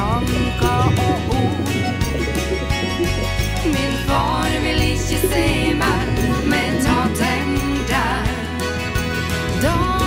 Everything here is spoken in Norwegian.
tanker og ord. Min far vil ikke se meg, men ta tenn der. Da